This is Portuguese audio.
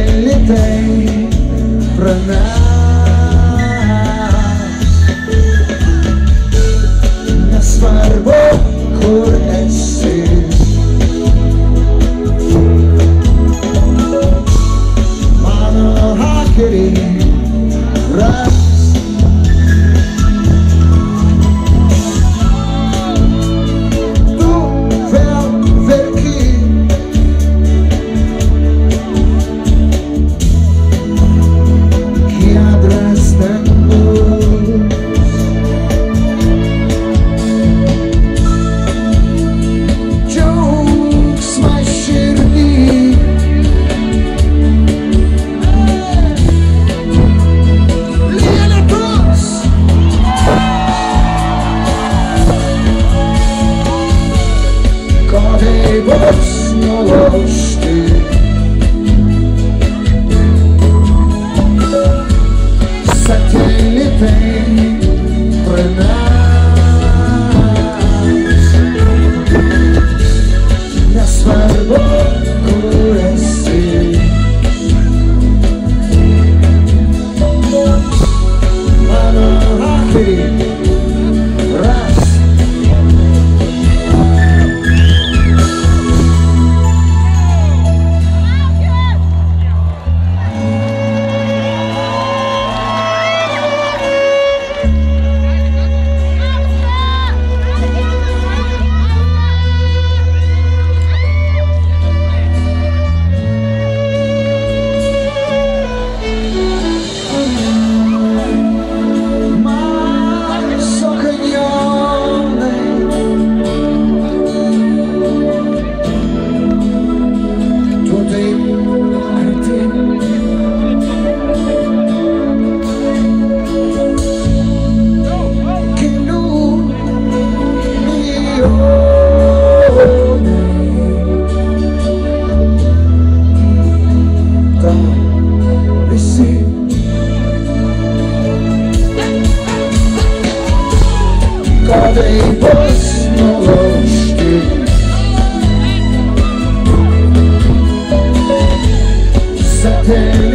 anything про нас. На сварбу курить. doskonałości Satelity przy nas Na sferę Kadej